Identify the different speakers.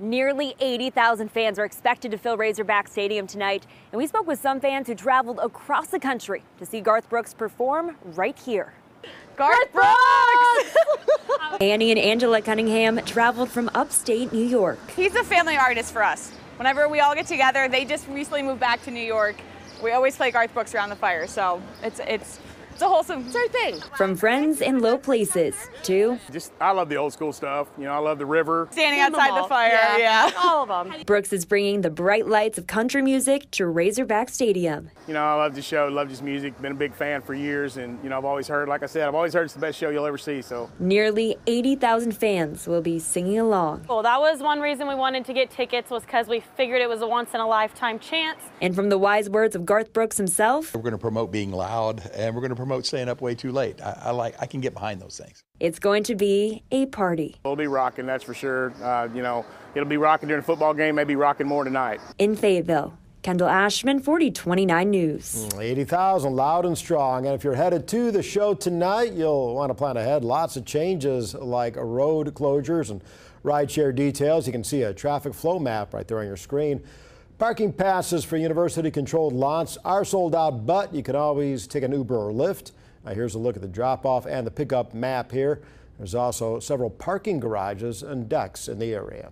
Speaker 1: Nearly 80,000 fans are expected to fill Razorback Stadium tonight, and we spoke with some fans who traveled across the country to see Garth Brooks perform right here.
Speaker 2: Garth Brooks!
Speaker 1: Annie and Angela Cunningham traveled from upstate New York.
Speaker 2: He's a family artist for us. Whenever we all get together, they just recently moved back to New York. We always play Garth Brooks around the fire, so it's it's it's a wholesome it's our thing.
Speaker 1: From friends in low places to
Speaker 3: Just, I love the old school stuff. You know, I love the river.
Speaker 2: Standing outside the fire, yeah.
Speaker 4: All of them.
Speaker 1: Brooks is bringing the bright lights of country music to Razorback Stadium.
Speaker 3: You know, I love the show, love his music. Been a big fan for years, and you know, I've always heard, like I said, I've always heard it's the best show you'll ever see. So
Speaker 1: Nearly 80,000 fans will be singing along.
Speaker 4: Well, that was one reason we wanted to get tickets was because we figured it was a once in a lifetime chance.
Speaker 1: And from the wise words of Garth Brooks himself,
Speaker 5: We're going to promote being loud, and we're going to promote staying up way too late. I, I like, I can get behind those things.
Speaker 1: it's going to be a party.
Speaker 3: we'll be rocking, that's for sure. Uh, you know, it'll be rocking during a football game, maybe rocking more tonight.
Speaker 1: In Fayetteville, Kendall Ashman, 4029 News.
Speaker 6: 80,000 loud and strong. And if you're headed to the show tonight, you'll want to plan ahead. Lots of changes like road closures and rideshare details. You can see a traffic flow map right there on your screen. Parking passes for university controlled lots are sold out, but you can always take an Uber or Lyft. Now here's a look at the drop off and the pickup map here. There's also several parking garages and decks in the area.